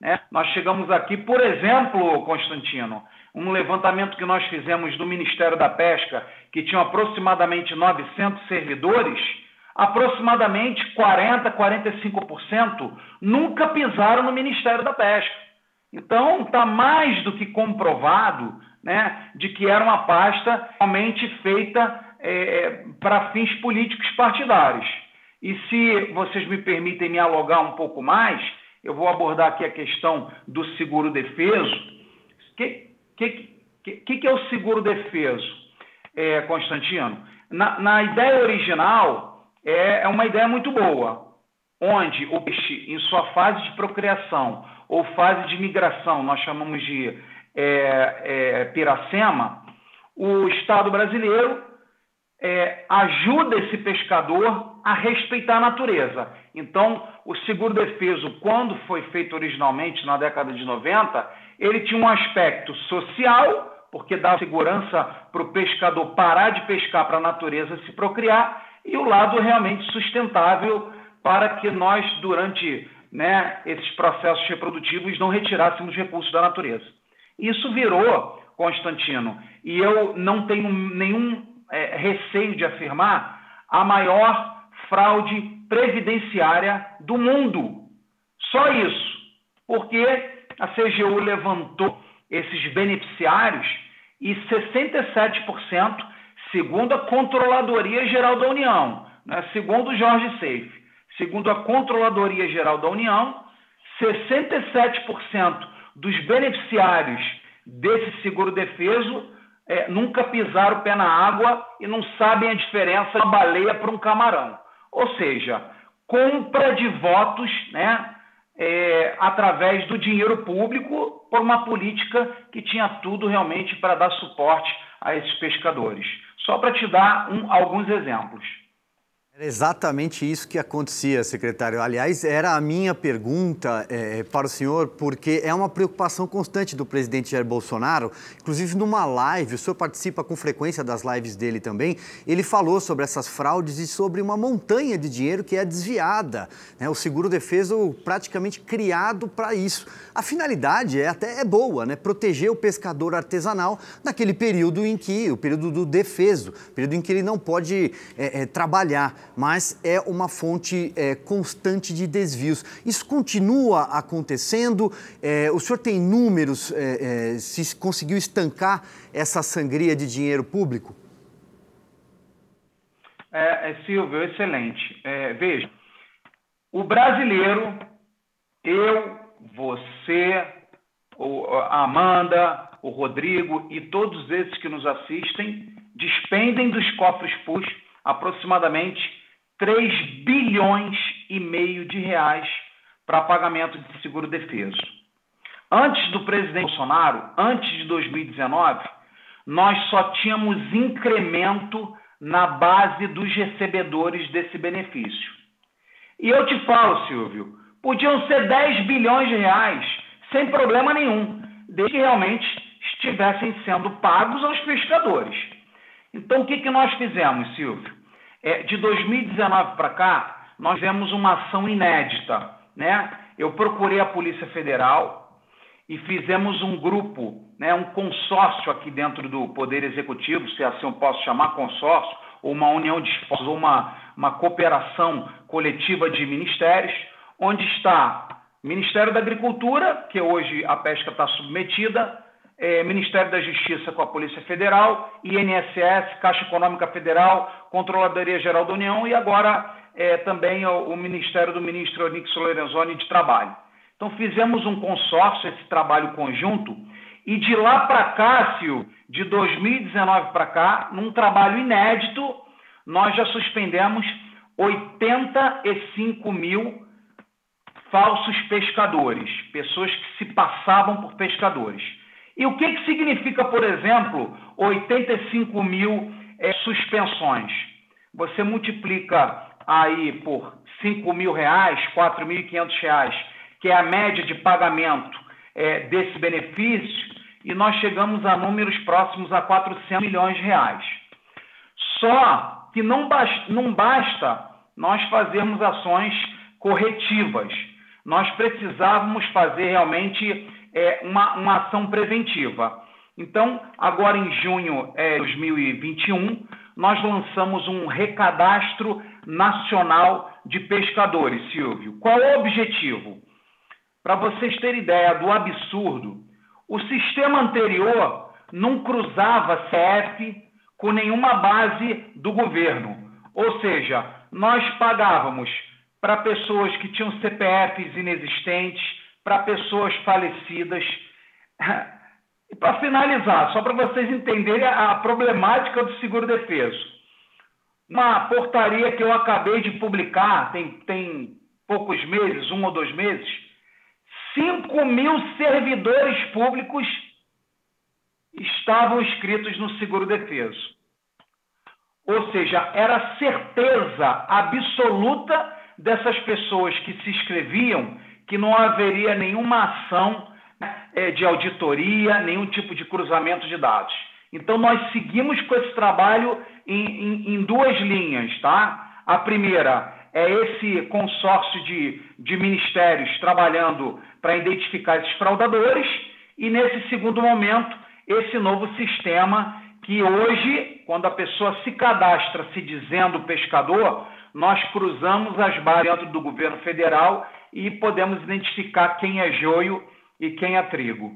Né? Nós chegamos aqui, por exemplo, Constantino, um levantamento que nós fizemos do Ministério da Pesca, que tinha aproximadamente 900 servidores, aproximadamente 40%, 45% nunca pisaram no Ministério da Pesca. Então, está mais do que comprovado né, de que era uma pasta realmente feita é, para fins políticos partidários. E se vocês me permitem me alogar um pouco mais, eu vou abordar aqui a questão do seguro defeso. O que, que, que, é o seguro defeso, é, Constantino? Na, na ideia original, é, é uma ideia muito boa, onde o peixe, em sua fase de procriação ou fase de migração, nós chamamos de é, é, piracema, o Estado brasileiro é, ajuda esse pescador a respeitar a natureza. Então, o seguro defeso, quando foi feito originalmente na década de 90, ele tinha um aspecto social, porque dá segurança para o pescador parar de pescar para a natureza se procriar, e o lado realmente sustentável para que nós, durante né, esses processos reprodutivos, não retirássemos recursos da natureza. Isso virou, Constantino, e eu não tenho nenhum é, receio de afirmar, a maior fraude previdenciária do mundo. Só isso. Porque a CGU levantou esses beneficiários e 67%, segundo a Controladoria Geral da União, né, segundo Jorge Seif, segundo a Controladoria Geral da União, 67% dos beneficiários desse seguro defeso é, nunca pisaram o pé na água e não sabem a diferença de uma baleia para um camarão. Ou seja, compra de votos né, é, através do dinheiro público por uma política que tinha tudo realmente para dar suporte a esses pescadores. Só para te dar um, alguns exemplos. Era exatamente isso que acontecia, secretário. Aliás, era a minha pergunta é, para o senhor, porque é uma preocupação constante do presidente Jair Bolsonaro. Inclusive, numa live, o senhor participa com frequência das lives dele também. Ele falou sobre essas fraudes e sobre uma montanha de dinheiro que é desviada. Né? O seguro defeso praticamente criado para isso. A finalidade é até é boa, né? Proteger o pescador artesanal naquele período em que, o período do defeso, período em que ele não pode é, trabalhar mas é uma fonte é, constante de desvios. Isso continua acontecendo? É, o senhor tem números é, é se conseguiu estancar essa sangria de dinheiro público? É, é Silvio, excelente. veja, o brasileiro, eu, você, a Amanda, o Rodrigo e todos esses que nos assistem despendem dos cofres públicos aproximadamente 3 bilhões e meio de reais para pagamento de seguro defeso. Antes do presidente Bolsonaro, antes de 2019, nós só tínhamos incremento na base dos recebedores desse benefício. E eu te falo, Silvio, podiam ser 10 bilhões de reais, sem problema nenhum, desde que realmente estivessem sendo pagos aos pescadores. Então, o que, que nós fizemos, Silvio? É, de 2019 para cá, nós vemos uma ação inédita. Né? Eu procurei a Polícia Federal e fizemos um grupo, né, um consórcio aqui dentro do Poder Executivo, se assim eu posso chamar consórcio, ou uma união de esforços, ou uma, uma cooperação coletiva de ministérios, onde está Ministério da Agricultura, que hoje a pesca está submetida, é, Ministério da Justiça com a Polícia Federal, INSS, Caixa Econômica Federal, Controladoria Geral da União e agora é, também o, o, Ministério do Ministro Onix Lorenzoni de Trabalho. Então fizemos um consórcio, esse trabalho conjunto, e de lá para cá, Sil, de 2019 para cá, num trabalho inédito, nós já suspendemos 85 mil falsos pescadores, pessoas que se passavam por pescadores. E o que, que significa, por exemplo, 85 mil é, suspensões? Você multiplica aí por 5 mil reais, 4.500 reais, que é a média de pagamento é, desse benefício, e nós chegamos a números próximos a 400 milhões de reais. Só que não não basta nós fazermos ações corretivas. nós precisávamos fazer realmente é, uma, uma ação preventiva. Então, agora em junho é, de 2021, nós lançamos um recadastro nacional de pescadores, Silvio. Qual é o objetivo? Para vocês terem ideia do absurdo, o sistema anterior não cruzava CF com nenhuma base do governo. Ou seja, nós pagávamos para pessoas que tinham CPFs inexistentes, para pessoas falecidas. E para finalizar, só para vocês entenderem a problemática do seguro-defeso. Uma portaria que eu acabei de publicar, tem, tem poucos meses, um ou dois meses, 5 mil servidores públicos estavam inscritos no seguro-defeso. Ou seja, era certeza absoluta dessas pessoas que se inscreviam que não haveria nenhuma ação é, de auditoria, nenhum tipo de cruzamento de dados. Então, nós seguimos com esse trabalho em, em, em duas linhas, tá? A primeira é esse consórcio de, de ministérios trabalhando para identificar esses fraudadores, e nesse segundo momento, esse novo sistema que hoje, quando a pessoa se cadastra se dizendo pescador, nós cruzamos as barras dentro do governo federal e podemos identificar quem é joio e quem é trigo.